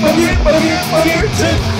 Premier, Premier, Premier, Premier,